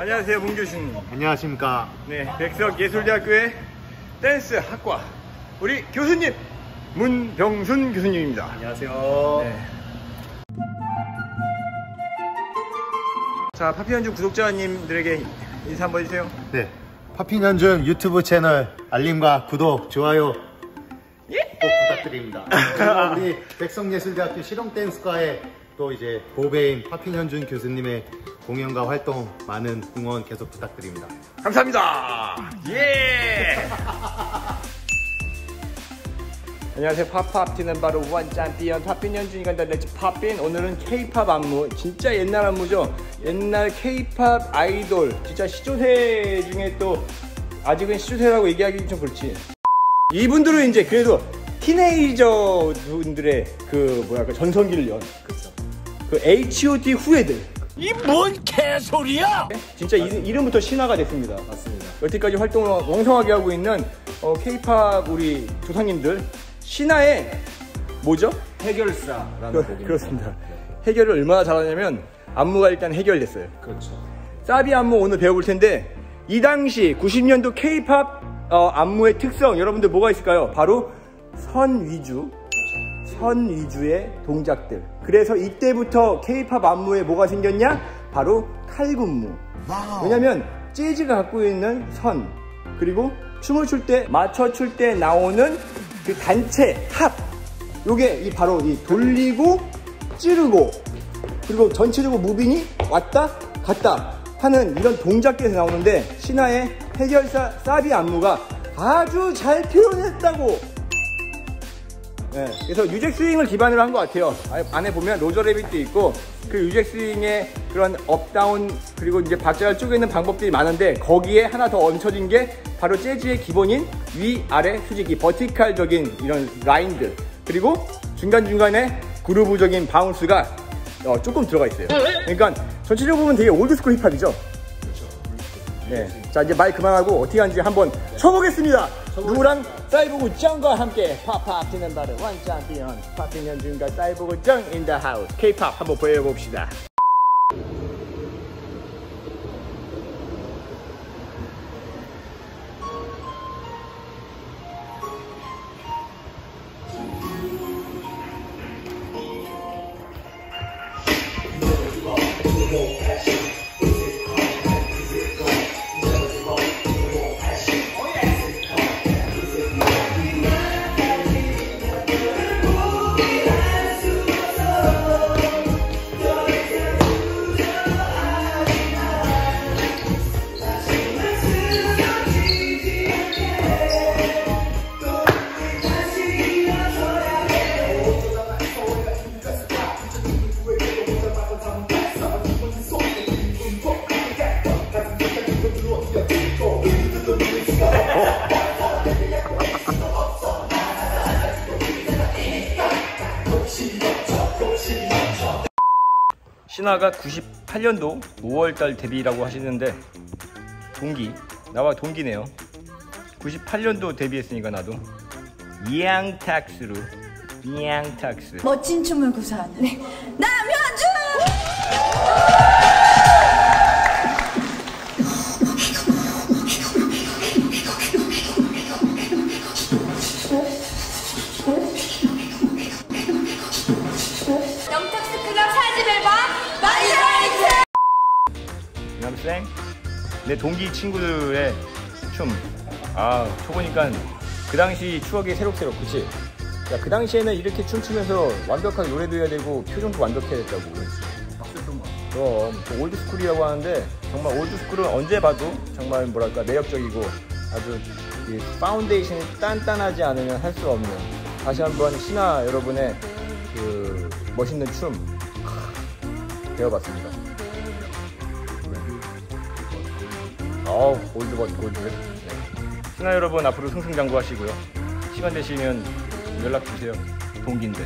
안녕하세요, 문 교수님. 안녕하십니까. 네, 백석 예술대학교의 댄스 학과 우리 교수님 문병순 교수님입니다. 안녕하세요. 네. 자, 파피현주 구독자님들에게 인사 한번 해주세요. 네. 파핀현준 유튜브 채널 알림과 구독, 좋아요 꼭 부탁드립니다. 그리고 우리 백성예술대학교 실용댄스과의 또 이제 보배인 파핀현준 교수님의 공연과 활동 많은 응원 계속 부탁드립니다. 감사합니다. 예. 안녕하세요. 팝팝티는 바로 원짬피언 팝핀 연준이가 달렸지 팝핀 오늘은 케이팝 안무 진짜 옛날 안무죠. 옛날 케이팝 아이돌 진짜 시조새 중에 또 아직은 시조새라고 얘기하기 좀 그렇지. 이분들은 이제 그래도 티네이저 분들의 그 뭐랄까 전성기를 연. 그 H.O.T 후예들. 이 뭔 개소리야! 진짜 이, 이름부터 신화가 됐습니다. 맞습니다. 여태까지 활동을 왕성하게 하고 있는 어, K-팝 우리 조상님들 신화의 뭐죠? 해결사라는 그, 곡입니다. 그렇습니다. 해결을 얼마나 잘하냐면 안무가 일단 해결됐어요. 그렇죠. 사비 안무 오늘 배워볼 텐데 이 당시 90년도 K-팝 어, 안무의 특성 여러분들 뭐가 있을까요? 바로 선 위주, 선 위주의 동작들. 그래서 이때부터 K-팝 안무에 뭐가 생겼냐? 바로 칼군무. 왜냐면 재즈가 갖고 있는 선 그리고 춤을 출 때 맞춰 출 때 나오는 그 단체 합 요게 이 바로 이 돌리고 찌르고 그리고 전체적으로 무빙이 왔다 갔다 하는 이런 동작들에서 나오는데 신화의 해결사 사비 안무가 아주 잘 표현했다고 네, 그래서 New Jack Swing을 기반으로 한 것 같아요. 아- 안에 보면 Roger Rabbit도 있고 그 New Jack Swing의 그런 up down 그리고 이제 박자를 쪼개는 방법들이 많은데 거기에 하나 더 얹혀진 게 바로 재즈의 기본인 위 아래 수직이 버티칼적인 이런 라인들 그리고 중간 중간에 groove적인 bounce가 어, 조금 들어가 있어요. 그러니까 전체적으로 보면 되게 올드스쿨 힙합이죠. 네. 자 이제 말 그만하고 어떻게 하는지 한번 쳐보겠습니다. 누구랑 사이보그 짱과 함께 팝팝 뛰는 바를 원짱피언 팝핀 현준과 사이보그 짱 인더 하우스 K-팝 한번 보여봅시다. 신화가 98년도 5월달 데뷔라고 하시는데 동기 나와 동기네요. 98년도 데뷔했으니까 나도. 이앙탁스로 이앙탁스. 멋진 춤을 구사하는. 남현 생 내 동기 친구들의 춤. 아, 춰보니까 그 당시 추억이 새록새록, 그치? 야, 그 당시에는 이렇게 춤추면서 완벽하게 노래도 해야 되고 표정도 완벽해야 됐다고. 그럼 그 old school이라고 하는데 정말 old school은 언제 봐도 정말 뭐랄까 매력적이고 아주 이 foundation이 단단하지 않으면 할 수 없는 다시 한번 신화 여러분의 그 멋있는 춤 크, 배워봤습니다. 어우 골드버드 골드 네. 신화 여러분 앞으로 승승장구하시고요. 시간 되시면 연락 주세요. 동기인데